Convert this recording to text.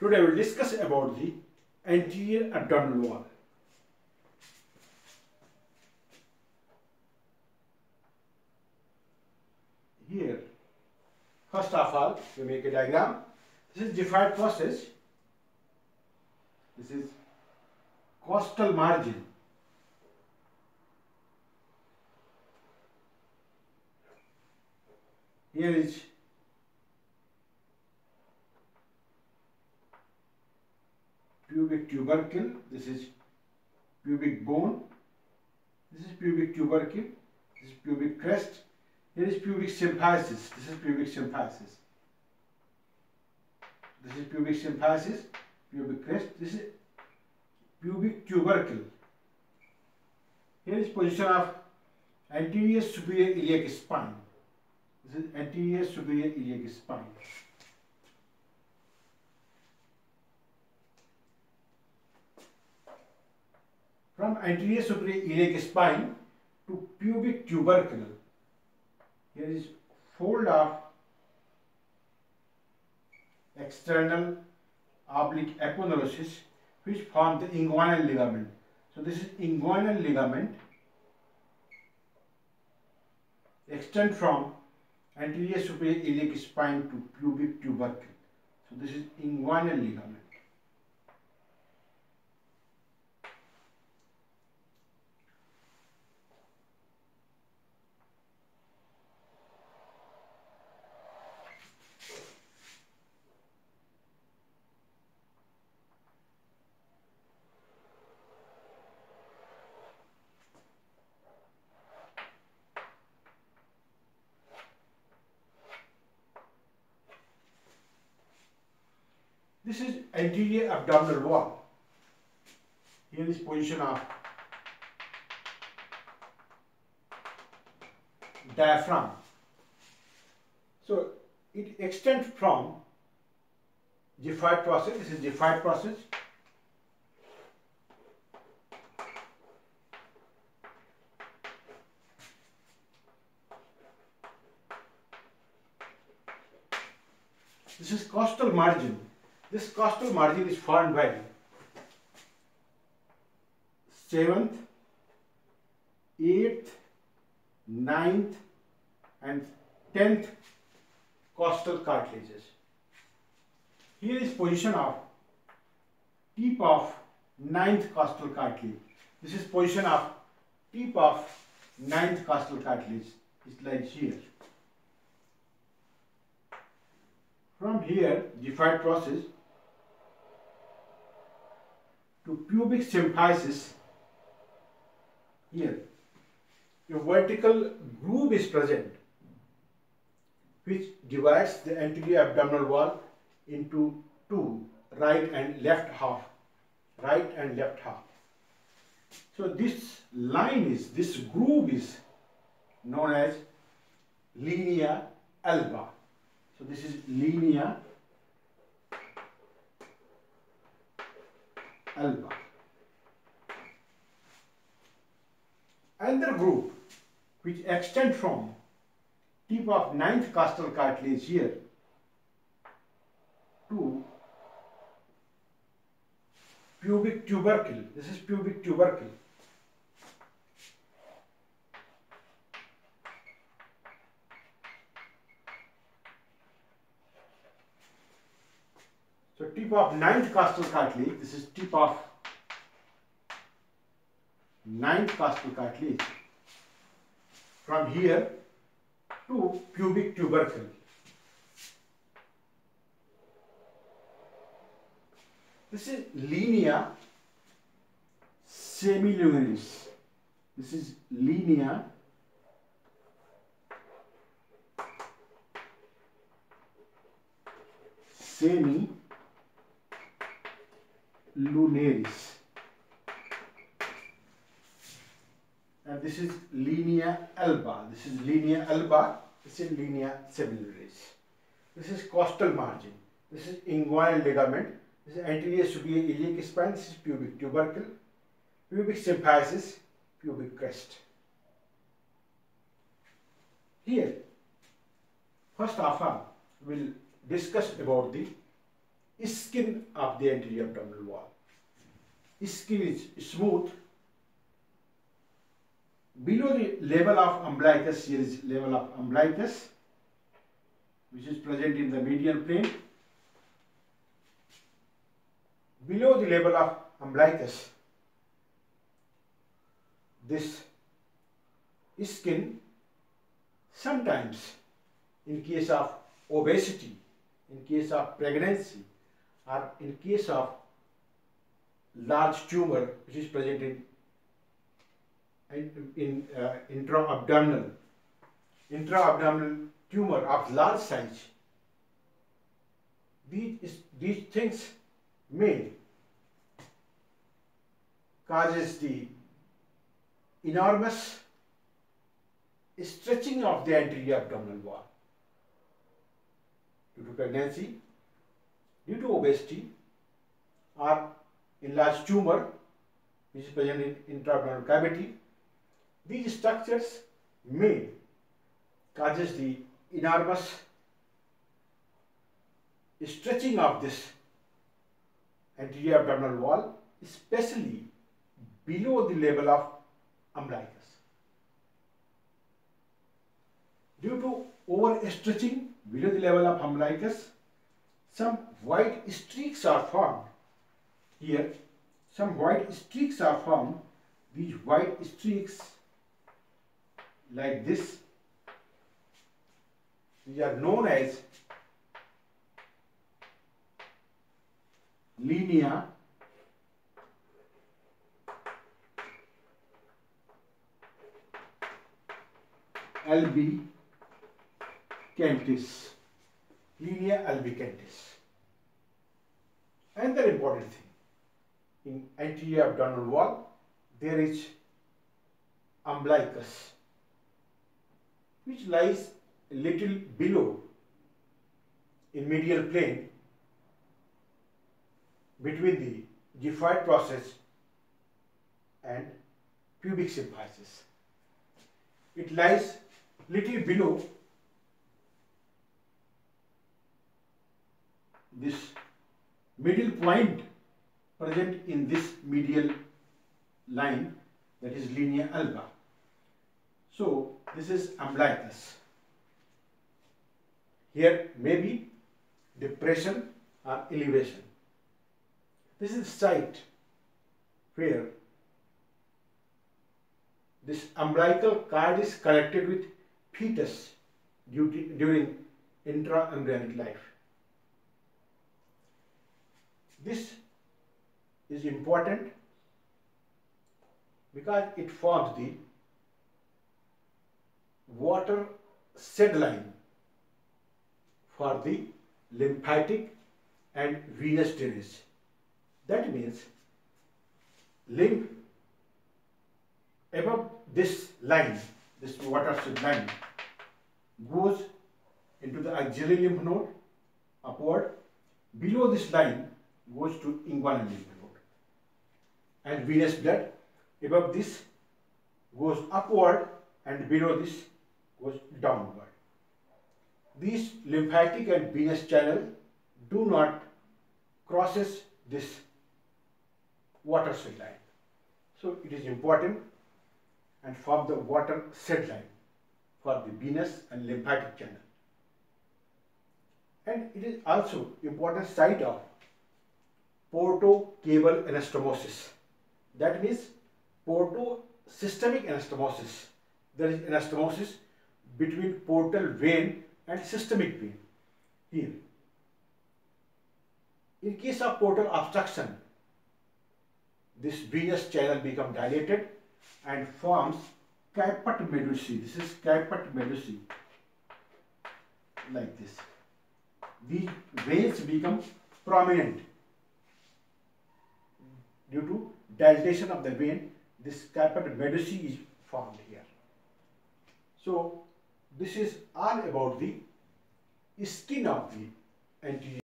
Today we will discuss about the anterior abdominal wall. Here, first of all, we make a diagram. This is xiphoid process. This is costal margin. Here is pubic tubercle, this is pubic bone, this is pubic tubercle, this is pubic crest, here is pubic symphysis, this is pubic symphysis. This is pubic symphysis, pubic crest, this is pubic tubercle. Here is position of anterior superior iliac spine. This is anterior superior iliac spine. From anterior superior spine to pubic tubercle, here is fold of external oblique aponeurosis which form the inguinal ligament. So this is inguinal ligament extend from anterior superior iliac spine to pubic tubercle. So this is inguinal ligament. This is anterior abdominal wall. Here is position of diaphragm. So it extends from xiphoid process. This is xiphoid process. This is costal margin. This cost costal margin is formed by seventh, eighth, ninth, and tenth costal cartilages. Here is position of tip of ninth costal cartilage. This is position of tip of ninth costal cartilage. It's like here. From here, xiphoid process to pubic symphysis. Here a vertical groove is present which divides the anterior abdominal wall into two right and left half right and left half. So this line is this groove is known as linea alba. So this is linea alba. Another group which extend from tip of ninth costal cartilage here to pubic tubercle. This is pubic tubercle. So tip of ninth costal cartilage, this is tip of ninth costal cartilage from here to pubic tubercle. This is linea semilunaris. This is linea semi lunaris. And this is linea alba. This is linea alba. This is linea semilunaris. This is costal margin. This is inguinal ligament. This is anterior superior iliac spine. This is pubic tubercle. Pubic symphysis. Pubic crest. Here, first of all, we'll discuss about the skin of the anterior abdominal wall. Skin is smooth. Below the level of umbilicus, here is level of umbilicus, which is present in the medial plane. Below the level of umbilicus, this skin sometimes in case of obesity, in case of pregnancy, or in case of large tumor which is present in in, in uh, intra-abdominal. Intra-abdominal tumor of large size. These these things may causes the enormous stretching of the anterior abdominal wall. Due to pregnancy, due to obesity or enlarged tumor which is present in intra-abdominal cavity. These structures may causes the enormous stretching of this anterior abdominal wall, especially below the level of umbilicus. Due to overstretching below the level of umbilicus, some white streaks are formed. Here, some white streaks are formed. These white streaks, like this, these are known as linea LB canthis, linea albicantes. Another important thing, in anterior abdominal wall, there is umbilicus, which lies a little below in medial plane between the xiphoid process and pubic symphysis. It lies little below this middle point present in this medial line that is linea alba. So this is umbilicus. Here may be depression or elevation. This is site where this umbilical cord is connected with fetus during intra-embryonic life. This is important because it forms the water shed line for the lymphatic and venous drainage. That means lymph above this line, this water shed line, goes into the axillary lymph node upward. Below this line goes to inguinal lymph node. And venous blood above this goes upward and below this goes downward. These lymphatic and venous channel do not crosses this water shed line. So it is important and form the water shed line for the venous and lymphatic channel. And it is also important site of portocaval anastomosis. That means portosystemic anastomosis. There is anastomosis between portal vein and systemic vein. Here. In case of portal obstruction, this venous channel become dilated and forms caput medusae. This is caput medusae. Like this. These veins become prominent due to dilatation of the vein, this caput medusae is formed here. So this is all about the skin of the anterior